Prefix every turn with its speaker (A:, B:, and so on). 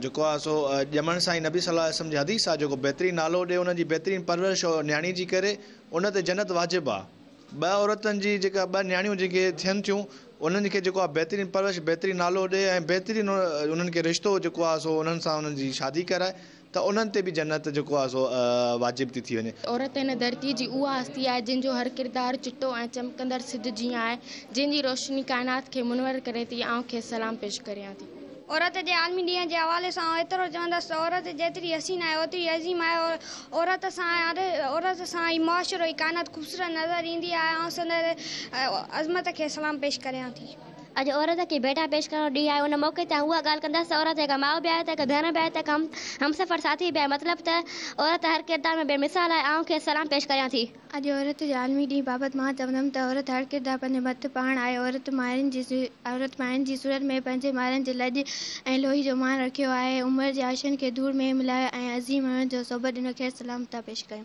A: जेको आहे सो ॼमण सां नबी सलाह जी हदीस आहे, जेको बहितरीनु नालो ॾिए उन जी बहितरीनु परवरिश न्याणी जी करे, उन जन्नत वाजिबु आहे। ॿ औरतुनि जी जेका, ॿ न्याणियूं जेके थियनि थियूं, उन्हनि बहितरीनु परवरिश, बहितरीनु नालो ऐं बहितरीनु उन- उन्हनि खे रिश्तो जेको आहे सो, उन्हनि सां जी शादी कराए, त उन्हनि बि जन्नत जेको आहे सो वाजिबु थी थी वञे।
B: औरत हिन धरती जी उहा हस्ती आहे जिन हर किरदारु चिटो ऐं चमकंदड़ सिज जीअं आहे जंहिंजी रोशनी काइनात खे मुनवर करे थी खे सलाम पेश करियाँ थी।
C: औरत जे आलमी ॾींहं जे हवाले सां एतिरो चवंदसि त औरत जेतिरी हसीन आहे, ओतिरी अज़ीम आहे। और औरत सां औरत सां ई मुआशिरो ई कानत ख़ूबसूरत नज़र ईंदी आहे। ऐं अज़मत खे सलाम पेश करियाँ थी।
D: अॼु औरत खे बेटा पेश करणु ॾींहुं आहे उन मौक़े ते उहा ॻाल्हि कंदासीं औरत हिकु माउ बि आहे त भेण बि आहे त हिकु हम हमसफ़र साथी बि आहे मतिलबु त औरत हर किरदार में बेमिसाल आहे आऊँ खे सलाम पेश करियाँ थी।
B: अॼु औरत जे आलमी ॾींहुं बाबति माँ चवंदमि त औरत हर किरदारु पंहिंजे मथु पाण आहे औरत माइयुनि जी औरत माइयुनि जी सूरत में पंहिंजे मारनि जे लॼ ऐं लोही जो मान रखियो आहे, उमिरि जे आशनि खे दूर में मिलायो ऐं अज़ीम जो सोबत ॾिनो खे सलाम था पेश कयूं।